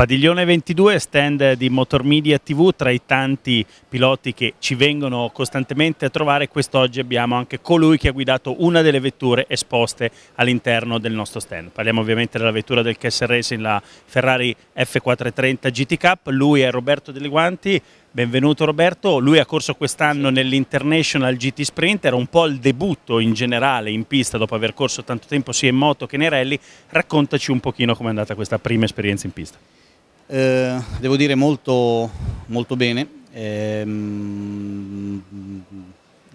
Padiglione 22, stand di Motor Media TV, tra i tanti piloti che ci vengono costantemente a trovare, quest'oggi abbiamo anche colui che ha guidato una delle vetture esposte all'interno del nostro stand. Parliamo ovviamente della vettura del Kessel Racing, la Ferrari F430 GT Cup, lui è Roberto Delle Guanti, benvenuto Roberto, lui ha corso quest'anno nell'International GT Sprint, era un po' il debutto in generale in pista dopo aver corso tanto tempo sia in moto che nei rally, raccontaci un pochino com'è andata questa prima esperienza in pista. Eh, devo dire molto, molto bene, eh,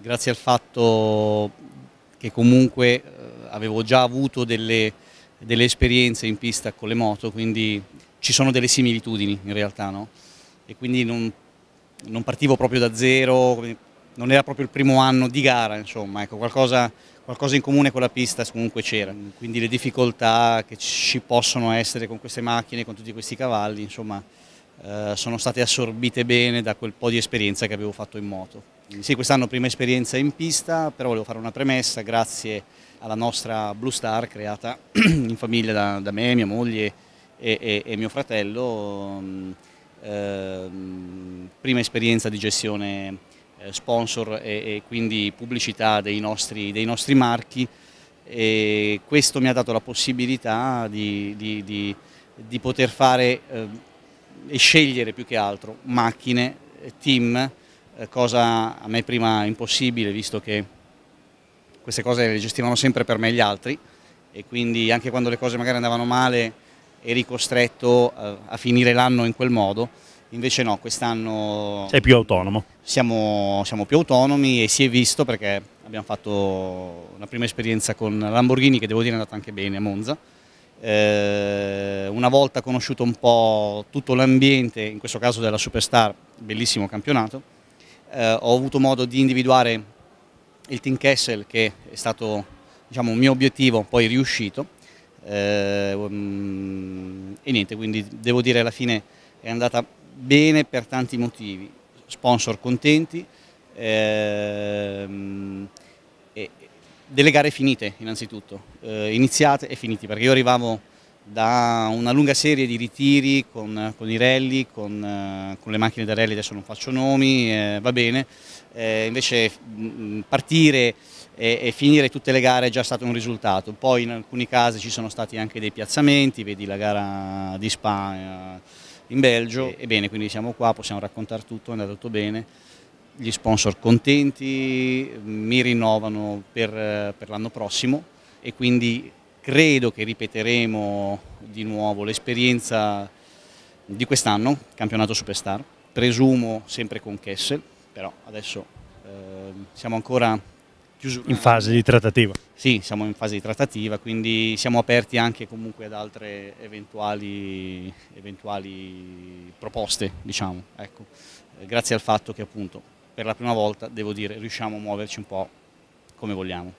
grazie al fatto che comunque eh, avevo già avuto delle, delle, esperienze in pista con le moto, quindi ci sono delle similitudini in realtà, no? e quindi non, non, partivo proprio da zero, non era proprio il primo anno di gara, insomma, ecco, qualcosa qualcosa in comune con la pista comunque c'era, quindi le difficoltà che ci possono essere con queste macchine, con tutti questi cavalli, insomma, eh, sono state assorbite bene da quel po' di esperienza che avevo fatto in moto. Sì, quest'anno prima esperienza in pista, però volevo fare una premessa, grazie alla nostra Blue Star creata in famiglia da, da me, mia moglie e, e, e mio fratello, eh, prima esperienza di gestione sponsor e, quindi pubblicità dei nostri, dei nostri, marchi. E questo mi ha dato la possibilità di, di, di, di poter fare eh, e scegliere più che altro macchine, team, eh, cosa a me prima impossibile visto che queste cose le gestivano sempre per me gli altri. E quindi anche quando le cose magari andavano male eri costretto eh, a finire l'anno in quel modo invece no, quest'anno... Sei più autonomo? Siamo, siamo, più autonomi e si è visto perché abbiamo fatto una prima esperienza con Lamborghini che devo dire è andata anche bene a Monza. Eh, una volta conosciuto un po' tutto l'ambiente, in questo caso della Superstar, bellissimo campionato, eh, ho avuto modo di individuare il Team Kessel che è stato diciamo, un mio obiettivo, poi riuscito. Eh, um, e niente, quindi devo dire alla fine è andata bene per tanti motivi, sponsor contenti, ehm, e delle gare finite innanzitutto, eh, iniziate e finite, perché io arrivavo da una lunga serie di ritiri con, con i rally, con, eh, con, le macchine da rally, adesso non faccio nomi, eh, va bene, eh, invece mh, partire e, e, finire tutte le gare è già stato un risultato, poi in alcuni casi ci sono stati anche dei piazzamenti, vedi la gara di Spa in Belgio, ebbene quindi siamo qua, possiamo raccontare tutto, è andato tutto bene, gli sponsor contenti, mi rinnovano per, per l'anno prossimo e quindi credo che ripeteremo di nuovo l'esperienza di quest'anno, campionato Superstar, presumo sempre con Kessel, però adesso eh, siamo ancora. In fase di trattativa. Sì, siamo in fase di trattativa, quindi siamo aperti anche comunque ad altre eventuali, eventuali proposte, diciamo. Ecco. Grazie al fatto che appunto per la prima volta, devo dire, riusciamo a muoverci un po' come vogliamo.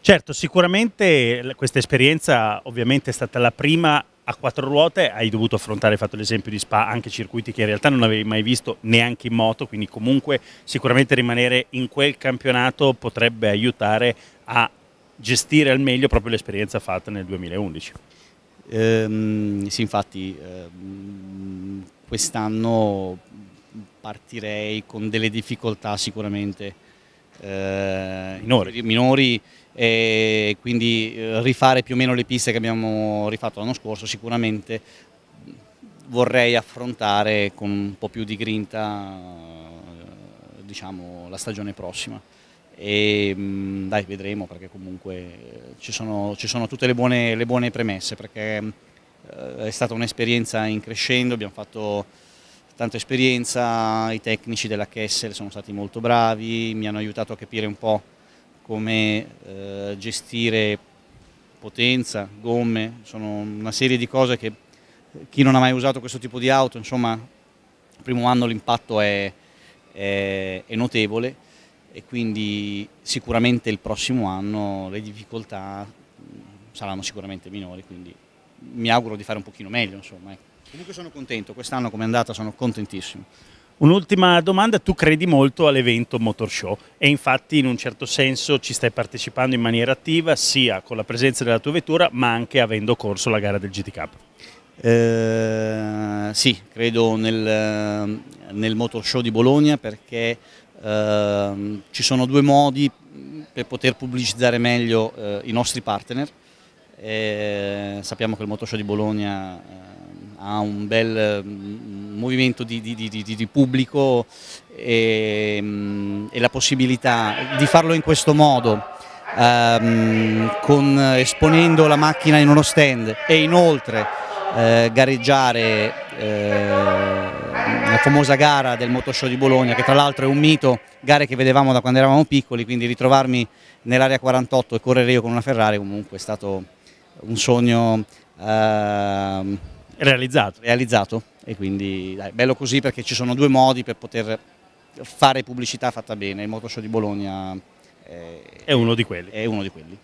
Certo, sicuramente questa esperienza ovviamente è stata la prima a quattro ruote hai dovuto affrontare, fatto l'esempio di Spa, anche circuiti che in realtà non avevi mai visto neanche in moto, quindi comunque sicuramente rimanere in quel campionato potrebbe aiutare a gestire al meglio proprio l'esperienza fatta nel 2011. Ehm, sì, infatti ehm, quest'anno partirei con delle difficoltà sicuramente eh, minori. minori e quindi eh, rifare più o meno le piste che abbiamo rifatto l'anno scorso sicuramente vorrei affrontare con un po' più di grinta eh, diciamo, la stagione prossima e mm, dai vedremo perché comunque ci sono, ci sono tutte le buone, le buone, premesse perché eh, è stata un'esperienza in crescendo, abbiamo fatto tanta esperienza, i tecnici della Kessel sono stati molto bravi, mi hanno aiutato a capire un po' come eh, gestire potenza, gomme, sono una serie di cose che chi non ha mai usato questo tipo di auto, insomma, il primo anno l'impatto è, è, è notevole e quindi sicuramente il prossimo anno le difficoltà saranno sicuramente minori, quindi mi auguro di fare un pochino meglio. Insomma. Comunque sono contento, quest'anno come è andata sono contentissimo. Un'ultima domanda, tu credi molto all'evento Motor Show e infatti in un certo senso ci stai partecipando in maniera attiva sia con la presenza della tua vettura ma anche avendo corso la gara del GT Cup. Eh, sì, credo nel, nel motor show di Bologna perché eh, ci sono due modi per poter pubblicizzare meglio eh, i nostri partner. Eh, sappiamo che il motor show di Bologna eh, ha un bel mm, movimento di, di, di, di pubblico e, mm, e, la possibilità di farlo in questo modo, ehm, con, esponendo la macchina in uno stand e inoltre eh, gareggiare eh, la famosa gara del Motoshow di Bologna, che tra l'altro è un mito, gare che vedevamo da quando eravamo piccoli, quindi ritrovarmi nell'area 48 e correre io con una Ferrari comunque è stato un sogno eh, realizzato. realizzato e quindi dai, bello così perché ci sono due modi per poter fare pubblicità fatta bene, il Motoshow di Bologna è, è uno di quelli. È uno di quelli.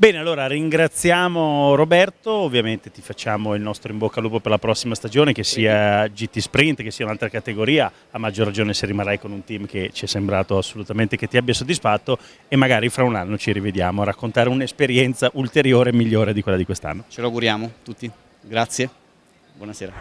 Bene, allora ringraziamo Roberto, ovviamente ti facciamo il nostro in bocca al lupo per la prossima stagione, che sia GT Sprint, che sia un'altra categoria, a maggior ragione se rimarrai con un team che ci è sembrato assolutamente che ti abbia soddisfatto e magari fra un anno ci rivediamo a raccontare un'esperienza ulteriore e migliore di quella di quest'anno. Ce lo auguriamo tutti, grazie, Buonasera.